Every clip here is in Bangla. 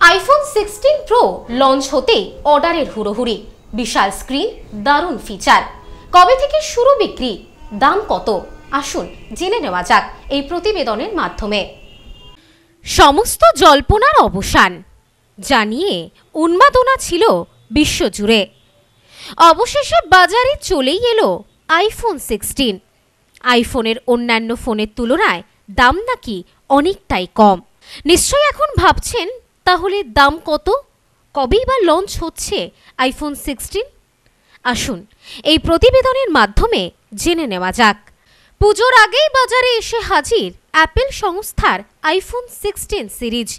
আইফোন সিক্সটিন প্রো লঞ্চ হতেই অর্ডারের হুড়োহুড়ি। বিশাল স্ক্রিন দারুণ ফিচার কবে থেকে শুরু বিক্রি? দাম কত? আসুন জেনে নেওয়া যাক এই প্রতিবেদনের মাধ্যমে। সমস্ত জল্পনার অবসান। জানিয়ে উন্মাদনা ছিল বিশ্বজুড়ে। অবশেষে বাজারে চলেই এলো আইফোন সিক্সটিন আইফোনের অন্যান্য ফোনের তুলনায় দাম নাকি অনেকটাই কম। নিশ্চয়ই এখন ভাবছেন তাহলে দাম কত? কবেই বা লঞ্চ হচ্ছে আইফোন সিক্সটিন আসুন, এই প্রতিবেদনের মাধ্যমে জেনে নেওয়া যাক। পুজোর আগেই বাজারে এসে হাজির অ্যাপেল সংস্থার আইফোন সিক্সটিন সিরিজ।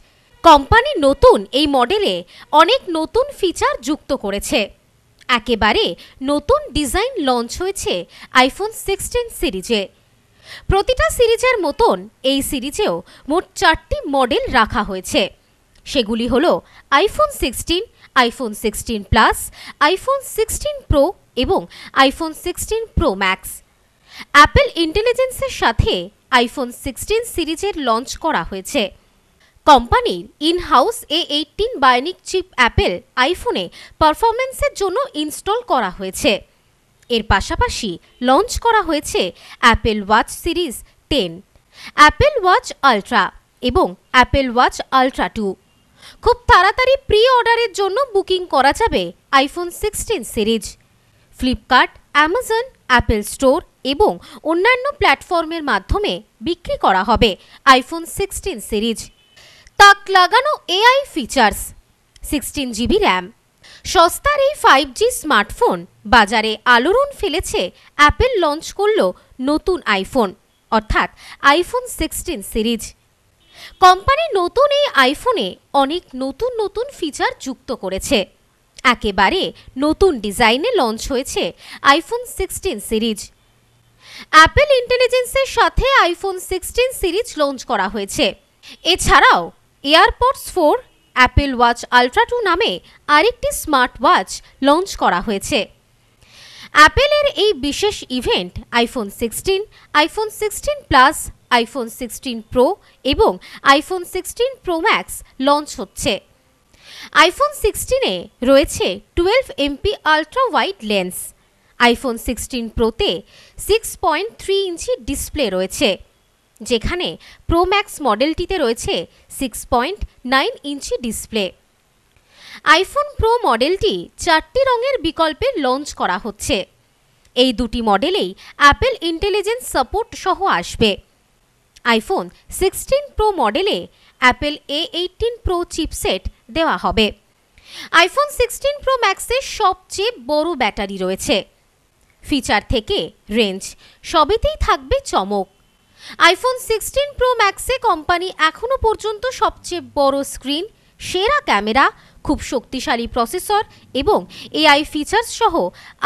কোম্পানি নতুন এই মডেলে অনেক নতুন ফিচার যুক্ত করেছে। একেবারে নতুন ডিজাইন লঞ্চ হয়েছে আইফোন সিক্সটিন সিরিজে। প্রতিটা সিরিজের মতন এই সিরিজেও মোট চারটি মডেল রাখা হয়েছে। সেগুলি হল iPhone sixteen iPhone sixteen Plus iPhone sixteen Pro এবং iPhone sixteen Pro Max Apple ইন্টেলিজেন্সের সাথে আইফোন সিক্সটিন সিরিজের লঞ্চ করা হয়েছে। কোম্পানির in house A eighteen Bionic chip Apple আইফোনে পারফরমেন্সের জন্য ইনস্টল করা হয়েছে। এর পাশাপাশি লঞ্চ করা হয়েছে Apple Watch series ten Apple Watch Ultra এবং অ্যাপেল ওয়াচ আলট্রা টু খুব তাড়াতাড়ি প্রি অর্ডারের জন্য বুকিং করা যাবে iPhone sixteen series Flipkart Amazon Apple Store এবং অন্যান্য প্ল্যাটফর্মের মাধ্যমে বিক্রি করা হবে আইফোন সিক্সটিন সিরিজ তাক লাগানো AI features sixteen GB RAM সস্তার এই ফাইভ জি স্মার্টফোন বাজারে আলোড়ন ফেলেছে অ্যাপেল লঞ্চ করল নতুন আইফোন অর্থাৎ আইফোন সিক্সটিন সিরিজ কোম্পানি নতুন এই আইফোনে অনেক নতুন নতুন ফিচার যুক্ত করেছে। একেবারে নতুন ডিজাইনে লঞ্চ হয়েছে আইফোন সিক্সটিন সিরিজ। অ্যাপেল ইন্টেলিজেন্সের সাথে আইফোন সিক্সটিন সিরিজ লঞ্চ করা হয়েছে। এছাড়াও AirPods four, Apple Watch Ultra two নামে আরেকটি স্মার্ট ওয়াচ লঞ্চ করা হয়েছে। অ্যাপেলের এই বিশেষ event iPhone sixteen iPhone sixteen Plus iPhone sixteen Pro এবং iPhone sixteen Pro Max launch হচ্ছে। আইফোন সিক্সটিনে রয়েছে twelve MP ultra wide lens iPhone sixteen প্রোতে six point three inch display রয়েছে, যেখানে প্রো ম্যাক্স মডেলটিতে রয়েছে six point nine inch display iPhone Pro মডেলটি চারটি রঙের বিকল্পে লঞ্চ করা হচ্ছে। এই দুটি মডেলেই অ্যাপেল ইন্টেলিজেন্স সাপোর্ট সহ আসবে। আইফোন সিক্সটিন প্রো মডেলে Apple A eighteen Pro chipset দেওয়া হবে। আইফোন সিক্সটিন প্রো ম্যাক্সের সবচেয়ে বড় ব্যাটারি রয়েছে। ফিচার থেকে রেঞ্জ সবেতেই থাকবে চমক। আইফোন সিক্সটিন প্রো ম্যাক্সে কোম্পানি এখনও পর্যন্ত সবচেয়ে বড় স্ক্রিন সেরা ক্যামেরা খুব শক্তিশালী প্রসেসর এবং এআই ফিচার্স সহ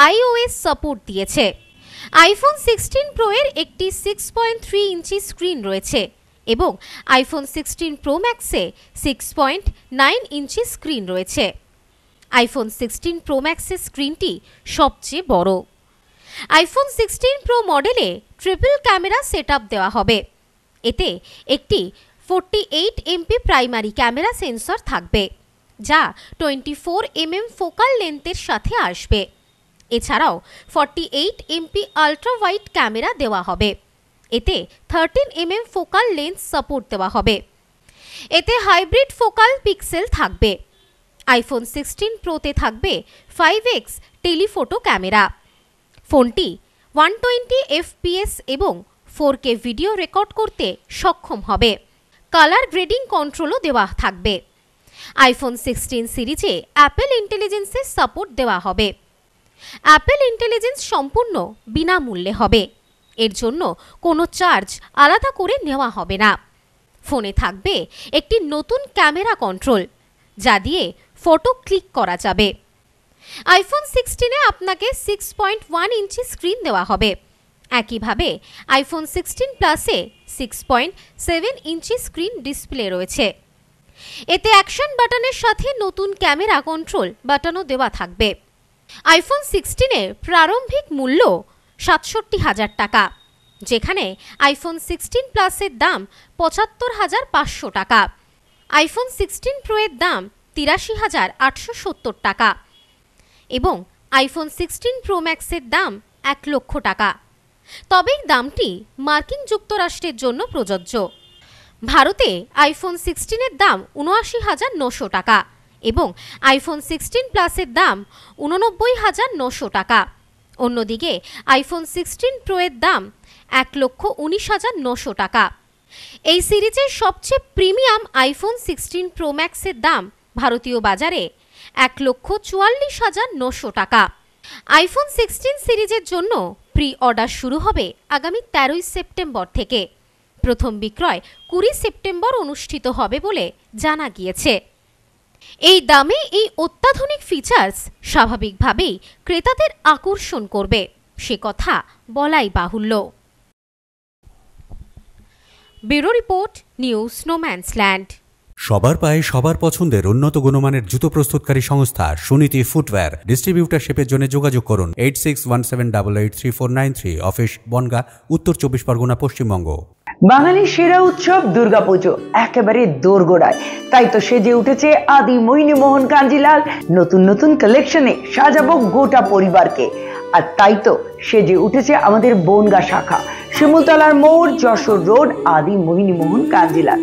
আইওএস সাপোর্ট দিয়েছে। আইফোন সিক্সটিন প্রো এর একটি six point three inch screen রয়েছে এবং iPhone sixteen pro ম্যাক্সে six point nine inch screen রয়েছে। আইফোন সিক্সটিন প্রো ম্যাক্সের স্ক্রিনটি সবচেয়ে বড়। আইফোন সিক্সটিন প্রো মডেলে ট্রিপল ক্যামেরা সেট দেওয়া হবে। এতে একটি forty eight MP primary camera sensor থাকবে। যা টোয়েন্টি ফোর এমএম ফোকাল লেন্থের সাথে আসবে। এছাড়াও forty eight MP wide camera দেওয়া হবে। এতে thirteen mm focal lens support দেওয়া হবে। এতে হাইব্রিড ফোকাল পিক্সেল থাকবে। আইফোন সিক্সটিন প্রোতে থাকবে ফাইভ এক্স টেলিফোটো ক্যামেরা। ফোনটি ওয়ান টোয়েন্টি এফপিএস এবং ফোর ভিডিও রেকর্ড করতে সক্ষম হবে। কালার গ্রেডিং কন্ট্রোলও দেওয়া থাকবে। আইফোন সিক্সটিন সিরিজে অ্যাপেল ইন্টেলিজেন্সের সাপোর্ট দেওয়া হবে। অ্যাপেল ইন্টেলিজেন্স সম্পূর্ণ বিনামূল্যে হবে। এর জন্য কোনো চার্জ আলাদা করে নেওয়া হবে না। ফোনে থাকবে একটি নতুন ক্যামেরা কন্ট্রোল যা দিয়ে ফটো ক্লিক করা যাবে। আইফোন সিক্সটিনে আপনাকে six point one inch screen দেওয়া হবে। একইভাবে আইফোন সিক্সটিন প্লাসে six point seven inch screen display রয়েছে। এতে অ্যাকশন বাটনের সাথে নতুন ক্যামেরা কন্ট্রোল বাটনও দেওয়া থাকবে। আইফোন সিক্সটিনের প্রারম্ভিক মূল্য সাতষট্টি হাজার টাকা, যেখানে আইফোন সিক্সটিন প্লাসের দাম পঁচাত্তর হাজার পাঁচশো টাকা। আইফোন সিক্সটিন প্রো এর দাম তিরাশি হাজার আটশো সত্তর টাকা এবং আইফোন সিক্সটিন প্রো ম্যাক্সের দাম এক লক্ষ টাকা। তবে দামটি মার্কিন যুক্তরাষ্ট্রের জন্য প্রযোজ্য। ভারতে আইফোন সিক্সটিনের দাম উনআশি হাজার নশো টাকা এবং আইফোন সিক্সটিন প্লাসের দাম উননব্বই হাজার নশো টাকা। অন্যদিকে আইফোন সিক্সটিন প্রো এর দাম এক লক্ষ উনিশ হাজার নশো টাকা। এই সিরিজের সবচেয়ে প্রিমিয়াম আইফোন সিক্সটিন প্রো ম্যাক্সের দাম ভারতীয় বাজারে এক লক্ষ চুয়াল্লিশ হাজার নশো টাকা। আইফোন সিক্সটিন সিরিজের জন্য প্রি অর্ডার শুরু হবে আগামী তেরোই সেপ্টেম্বর থেকে। প্রথম বিক্রয় কুড়ি সেপ্টেম্বর অনুষ্ঠিত হবে বলে জানা গিয়েছে। এই দামে এই অত্যাধুনিক ফিচার্স স্বাভাবিকভাবেই ক্রেতাদের আকর্ষণ করবে, সে কথা বলাই বাহুল্য। ব্যুরো রিপোর্ট, নিউজ স্নোম্যান্সল্যান্ড সবার পায়ে সবার পছন্দের উন্নত গুণমানের জুতো প্রস্তুতকারী সংস্থা সুনীতি ফুটওয়্যার ডিস্ট্রিবিউটারশিপের জন্য যোগাযোগ করুন eight six one seven double eight three four nine three, office Bongaon, উত্তর চব্বিশ পরগনা, পশ্চিমবঙ্গ। বাঙালির সেরা উৎসব দুর্গাপুজো, একেবারে দোরগোড়ায়। তাই তো সেজে উঠেছে আদি মোহিনী মোহন কাঞ্জিলাল, নতুন নতুন কালেকশনে সাজাবো গোটা পরিবারকে। আর তাই তো সেজে উঠেছে আমাদের বনগা শাখা, শিমুলতলার মোড়, যশোর রোড আদি মোহিনী মোহন কাঞ্জিলাল।